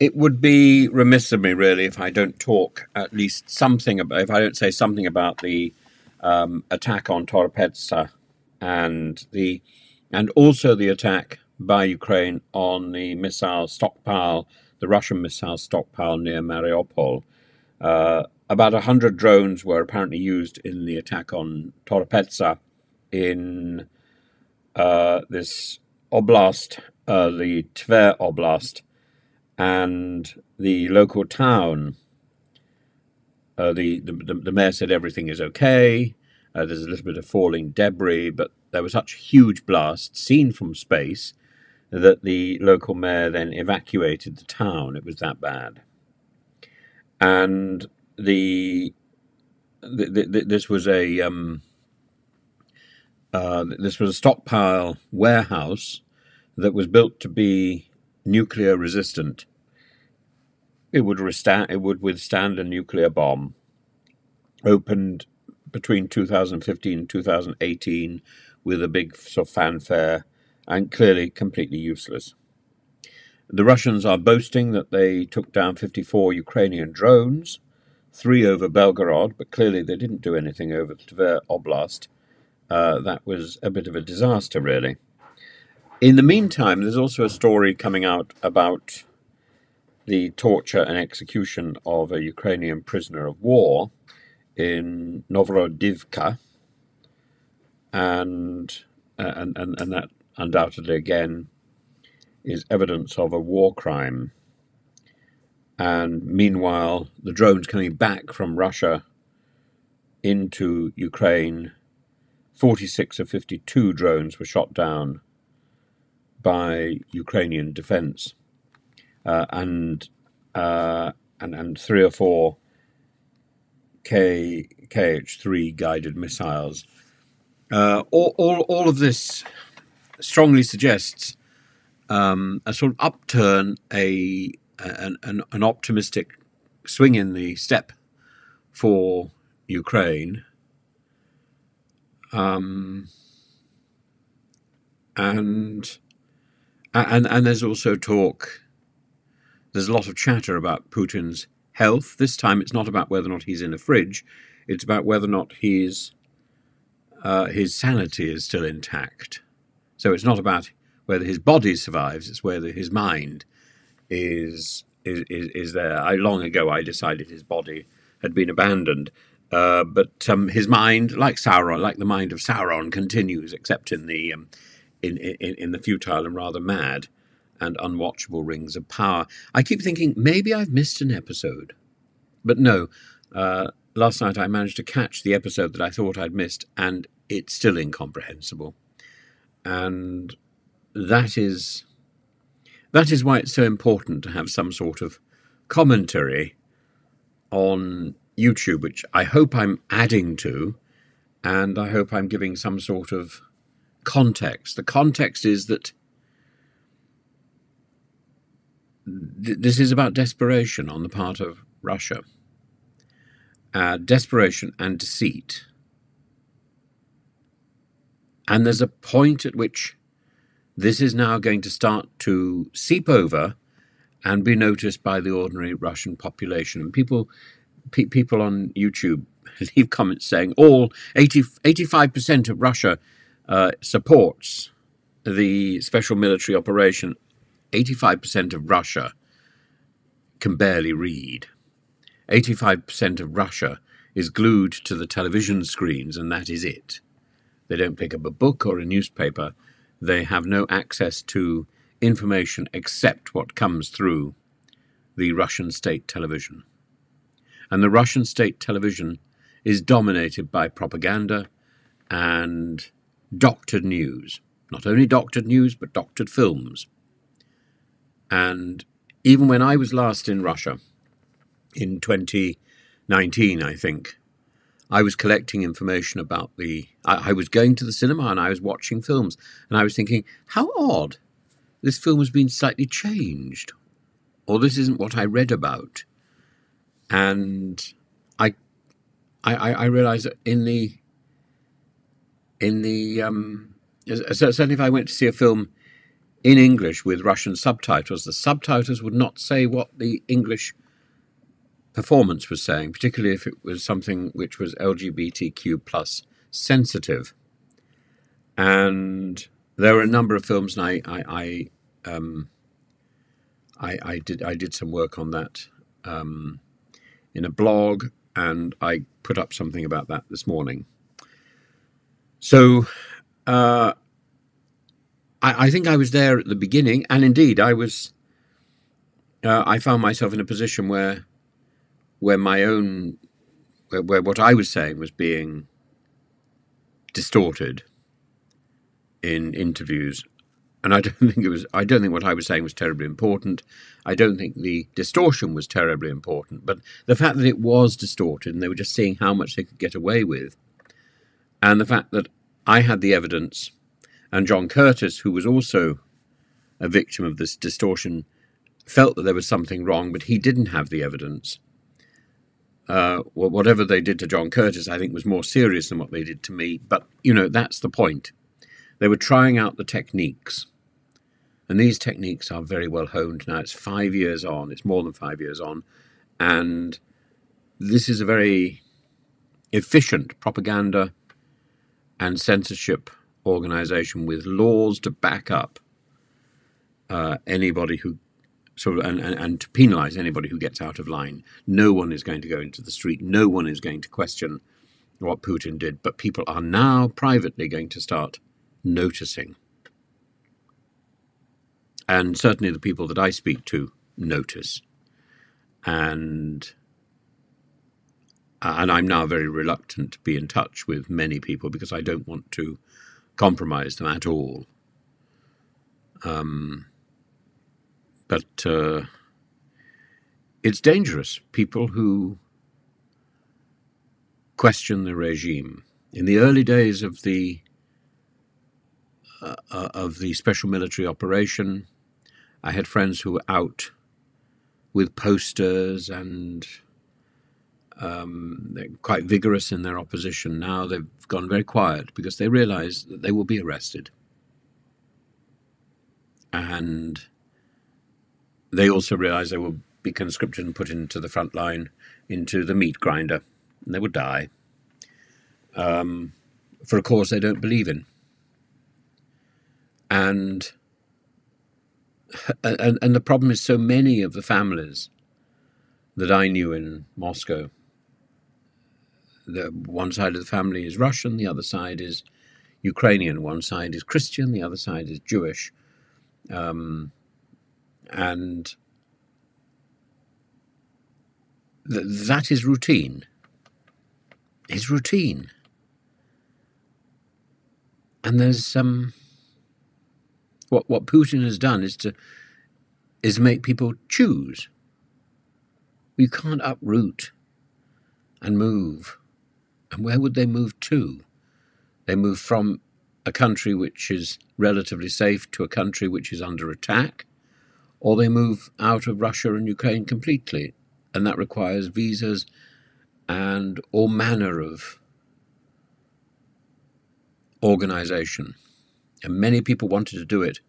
it would be remiss of me, really, if I don't talk at least something about, if I don't say something about the um, attack on Toropetsa and the, and also the attack by Ukraine on the missile stockpile, the Russian missile stockpile near Mariupol. Uh, about 100 drones were apparently used in the attack on Toropetsa in uh, this oblast, uh, the Tver Oblast, and the local town. Uh, the, the, the mayor said everything is okay. Uh, there's a little bit of falling debris, but there was such huge blast seen from space that the local mayor then evacuated the town. It was that bad. And the, the, the this was a um, uh, this was a stockpile warehouse that was built to be nuclear resistant. It would withstand, it would withstand a nuclear bomb. Opened between 2015 and 2018 with a big sort of fanfare and clearly completely useless. The Russians are boasting that they took down 54 Ukrainian drones, three over Belgorod, but clearly they didn't do anything over the Tver Oblast. Uh, that was a bit of a disaster, really. In the meantime, there's also a story coming out about the torture and execution of a Ukrainian prisoner of war in Novorodivka, and uh, and, and, and that undoubtedly again is evidence of a war crime. And meanwhile, the drones coming back from Russia into Ukraine, 46 of 52 drones were shot down by Ukrainian defense. Uh, and, uh, and and three or four K, KH3 guided missiles. Uh, all, all, all of this strongly suggests um, a sort of upturn, a an, an, an, optimistic swing in the step for Ukraine. Um, and and and there's also talk. There's a lot of chatter about Putin's health. This time, it's not about whether or not he's in a fridge; it's about whether or not he's uh, his sanity is still intact. So it's not about whether his body survives; it's whether his mind is is is, is there. I long ago I decided his body had been abandoned, uh, but um, his mind, like Sauron, like the mind of Sauron, continues, except in the um, in, in in the futile and rather mad and unwatchable rings of power. I keep thinking maybe I've missed an episode, but no. Uh, last night I managed to catch the episode that I thought I'd missed, and it's still incomprehensible and that is that is why it's so important to have some sort of commentary on YouTube, which I hope I'm adding to, and I hope I'm giving some sort of context. The context is that th- this is about desperation on the part of Russia, uh, desperation and deceit. And there's a point at which this is now going to start to seep over and be noticed by the ordinary Russian population. And people, pe- people on YouTube leave comments saying all 80, 85% of Russia uh, supports the special military operation. 85% of Russia can barely read. 85% of Russia is glued to the television screens, and that is it. They don't pick up a book or a newspaper. They have no access to information except what comes through the Russian state television. And the Russian state television is dominated by propaganda and doctored news. Not only doctored news, but doctored films. And even when I was last in Russia, in 2019, I think, I was collecting information about the. I, I, was going to the cinema and I was watching films, and I was thinking, how odd! This film has been slightly changed, or this isn't what I read about. And I, I, I realised that in the, in the, um, certainly if I went to see a film in English with Russian subtitles, the subtitles would not say what the English performance was saying, particularly if it was something which was LGBTQ plus sensitive. And there were a number of films, and I, I, I, um, I, I did, I did some work on that um, in a blog, and I put up something about that this morning. So, uh, I, I, think I was there at the beginning, and indeed, I was. Uh, I found myself in a position where, where my own, where, where what I was saying was being distorted in interviews. And I don't think it was, I don't think what I was saying was terribly important. I don't think the distortion was terribly important. But the fact that it was distorted and they were just seeing how much they could get away with, and the fact that I had the evidence, and John Curtis, who was also a victim of this distortion, felt that there was something wrong, but he didn't have the evidence. Uh, whatever they did to John Curtis, I think, was more serious than what they did to me. But, you know, that's the point. They were trying out the techniques. And these techniques are very well honed now. It's five years on, it's more than five years on. And this is a very efficient propaganda and censorship organization with laws to back up uh, anybody who sort of and, and, and to penalize anybody who gets out of line. No one is going to go into the street. No one is going to question what Putin did. But people are now privately going to start noticing. And certainly the people that I speak to notice. And and I'm now very reluctant to be in touch with many people because I don't want to compromise them at all. Um, but uh, it's dangerous. People who question the regime. In the early days of the uh, uh, of the special military operation. I had friends who were out with posters and um, they're quite vigorous in their opposition. Now they've gone very quiet because they realize that they will be arrested. And they also realize they will be conscripted and put into the front line, into the meat grinder, and they will die um, for a cause they don't believe in and and and the problem is so many of the families that I knew in Moscow. The one side of the family is Russian, the other side is Ukrainian. One side is Christian, the other side is Jewish, um, and th- that is routine. Is routine, and there's um what what Putin has done is to is make people choose. You can't uproot and move. And where would they move to? They move from a country which is relatively safe to a country which is under attack, or they move out of Russia and Ukraine completely. And that requires visas and all manner of organization. And many people wanted to do it,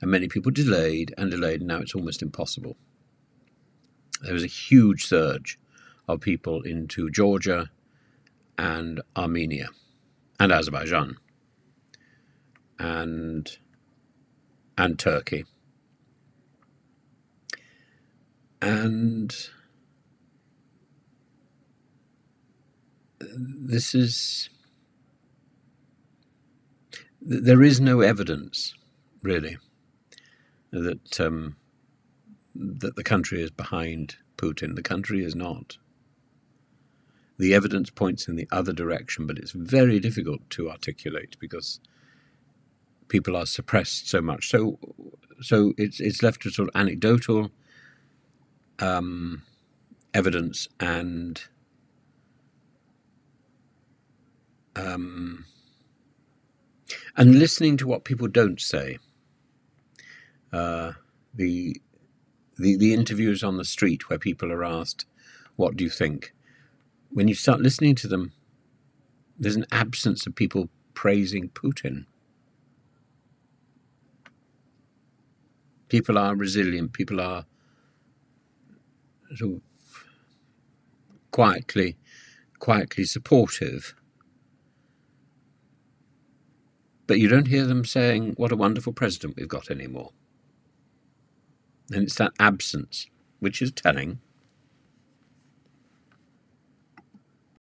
and many people delayed and delayed, and now it's almost impossible. There was a huge surge of people into Georgia and Armenia and Azerbaijan and and Turkey. And this is there is no evidence, really, that um, that the country is behind Putin. The country is not. The evidence points in the other direction, but it's very difficult to articulate because people are suppressed so much. So, so it's it's left to sort of anecdotal um, evidence and um, and listening to what people don't say. Uh, the, the the interviews on the street where people are asked, "What do you think?" When you start listening to them, there's an absence of people praising Putin. People are resilient. People are sort of quietly, quietly supportive. But you don't hear them saying, What a wonderful president we've got anymore. And it's that absence which is telling.